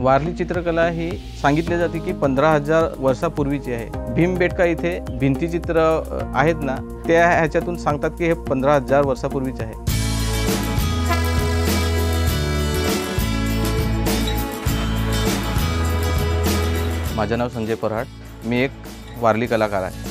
वारली चित्रकला ही सांगितले जाते की पंधरा हजार वर्षापूर्वीची आहे. भीमबेटका इथे भिंतीचित्र आहेत ना त्या ह्याच्यातून सांगतात की हे पंधरा हजार वर्षापूर्वीचे आहे. माझं नाव संजय पराड मी एक वारली कलाकार आहे.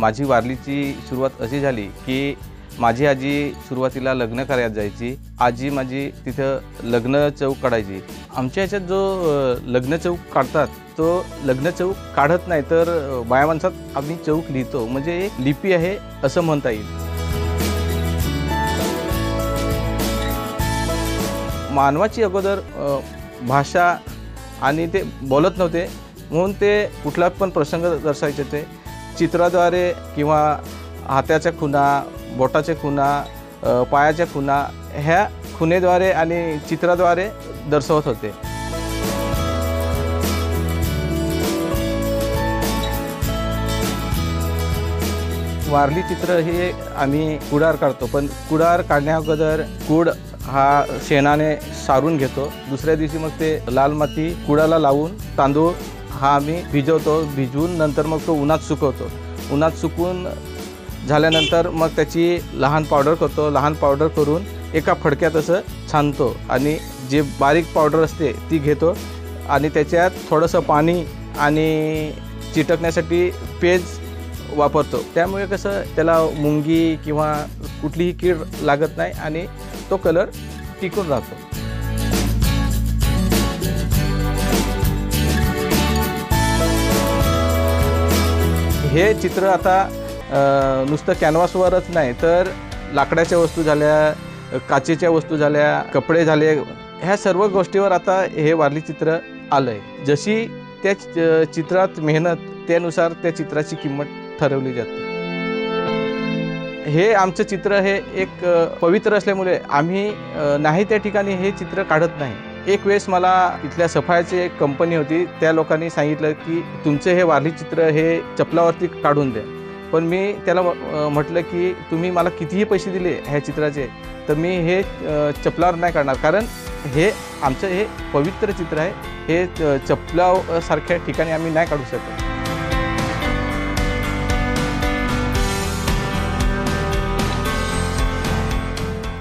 माझी वारलीची सुरुवात अशी झाली की माझी आजी सुरुवातीला लग्न कार्यात जायची. आजी माझी तिथं लग्न चौक काढायची. आमच्या ह्याच्यात जो लग्न चौक काढतात तो लग्न चौक काढत नाही तर बाया माणसात आम्ही चौक लिहितो. म्हणजे एक लिपी आहे असं म्हणता येईल. मानवाची अगोदर भाषा आणि ते बोलत नव्हते. म्हणून ते कुठला पण प्रसंग दर्शायचे ते. चित्राद्वारे किंवा हाताच्या खुणा बोटाच्या खुणा पायाच्या खुणा ह्या खुणेद्वारे आणि चित्राद्वारे दर्शवत होते. वारली चित्र हे आम्ही कुडार काढतो पण कुडार काढण्याअगोदर कुड हा शेणाने सारून घेतो. दुसऱ्या दिवशी मग ते लाल माती कुडाला लावून तांदूळ हा आम्ही भिजवतो भिजवून नंतर मग तो उन्हात सुकवतो. उन्हात सुकून झाल्यानंतर मग त्याची लहान पावडर करतो. लहान पावडर करून एका फडक्यात असं छानतो आणि जे बारीक पावडर असते ती घेतो आणि त्याच्यात थोडंसं पाणी आणि चिटकण्यासाठी पेज वापरतो. त्यामुळे कसं त्याला मुंगी किंवा कुठलीही कीड लागत नाही आणि तो कलर टिकून राहतो. हे चित्र आता नुसतं कॅनव्हासवरच नाही तर लाकडाच्या वस्तू झाल्या काचेच्या वस्तू झाल्या कपडे झाले ह्या सर्व गोष्टीवर आता हे वारली चित्र आलं आहे जशी त्या चित्रात मेहनत त्यानुसार त्या चित्राची किंमत ठरवली जाते. हे आमचं चित्र हे एक पवित्र असल्यामुळे आम्ही नाही त्या ठिकाणी हे चित्र काढत नाही. एक वेळेस मला इथल्या सफायाची एक कंपनी होती. त्या लोकांनी सांगितलं की तुमचे हे वारली चित्र हे चपलावरती काढून द्या. पण मी त्याला म्हटलं की तुम्ही मला कितीही पैसे दिले ह्या चित्राचे तर मी हे चपलावर नाही काढणार. कारण हे आमचं हे पवित्र चित्र आहे. हे चपलासारख्या ठिकाणी आम्ही नाही काढू शकत.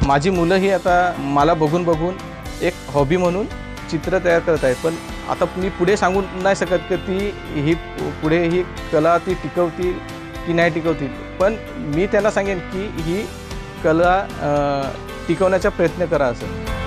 माझी मुलंही आता मला बघून बघून एक हॉबी म्हणून चित्र तयार करत आहे. पण आता मी पुढे सांगू नाही शकत की ती ही पुढे ही कला ती टिकवतील की नाही टिकवतील पण मी त्यांना सांगेन की ही कला टिकवण्याचा प्रयत्न करा असं.